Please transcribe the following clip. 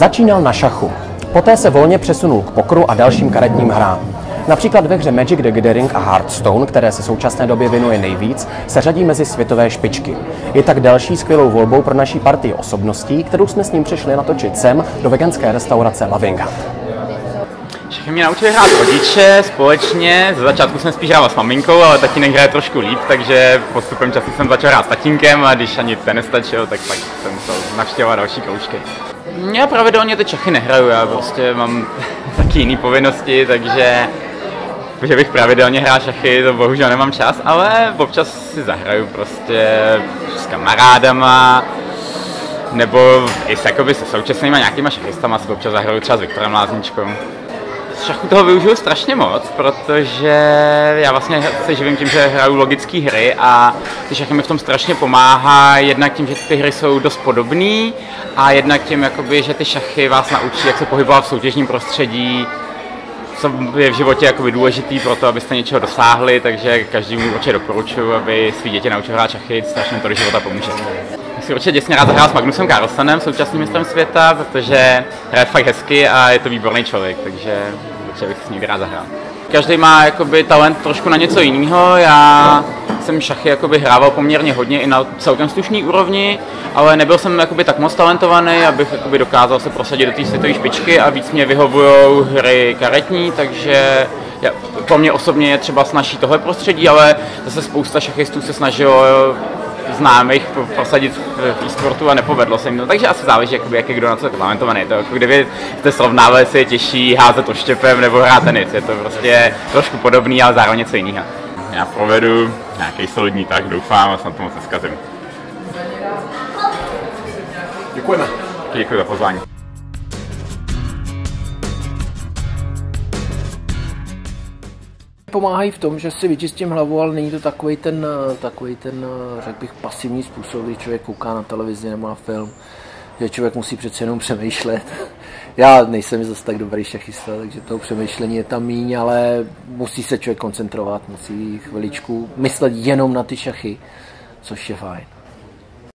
Začínal na šachu. Poté se volně přesunul k pokru a dalším karetním hrám. Například ve hře Magic the Gathering a Hearthstone, které se současné době věnuje nejvíc, se řadí mezi světové špičky. Je tak další skvělou volbou pro naší partii osobností, kterou jsme s ním přišli natočit sem do veganské restaurace Lavinga. Všechny mě naučili hrát rodiče společně. Ze začátku jsem spíš hrál s maminkou, ale tatínek hraje trošku líp, takže postupem času jsem začal hrát s tatínkem a když ani ten nestačil, tak pak jsem musel navštěvovat další kroužky. Já pravidelně ty čachy nehraju, já prostě mám taky jiné povinnosti, takže že bych pravidelně hrál šachy, to bohužel nemám čas, ale občas si zahraju prostě s kamarádama, nebo i s, jakoby, se současnýma nějakýma šachistama si občas zahraju třeba s Viktorem Lázničkou. Šachu toho využiju strašně moc, protože já vlastně se živím tím, že hraju logické hry a ty šachy mi v tom strašně pomáhá, jednak tím, že ty hry jsou dost podobné a jednak tím, jakoby, že ty šachy vás naučí, jak se pohybovat v soutěžním prostředí, co je v životě jakoby důležitý pro to, abyste něčeho dosáhli, takže každému určitě doporučuji, aby svý děti naučil hrát šachy, strašně to do života pomůže. Já si určitě děsně rád zahrál s Magnusem Carlsenem, současným mistrem světa, protože hraje fakt hezky a je to výborný člověk, takže určitě bych ním rád zahrál. Každý má jakoby talent trošku na něco jiného. Já jsem šachy jakoby hrával poměrně hodně i na celkem slušný úrovni, ale nebyl jsem jakoby tak moc talentovaný, abych jakoby dokázal se prosadit do té světové špičky a víc mě vyhovují hry karetní, takže já, pro mě osobně je třeba snažší tohle prostředí, ale zase spousta šachistů se snažilo známých prosadit v e-sportu a nepovedlo se jim to. Takže asi záleží, jakoby, jak je kdo na co talentovaný. To jako kdyby jste srovnávali, si je těžší házet oštěpem nebo hrát tenis. Je to prostě trošku podobný, ale zároveň něco jiného. Já provedu nějaký solidní tak, doufám a snad to moc neskazím. Děkujeme. Děkuji za pozvání. Pomáhají v tom, že si vyčistím hlavu, ale není to takový ten, takový ten, řekl bych, pasivní způsob, kdy člověk kouká na televizi nebo na film, že člověk musí přece jenom přemýšlet. Já nejsem zase tak dobrý šachista, takže toho přemýšlení je tam míň, ale musí se člověk koncentrovat, musí chviličku myslet jenom na ty šachy, což je fajn.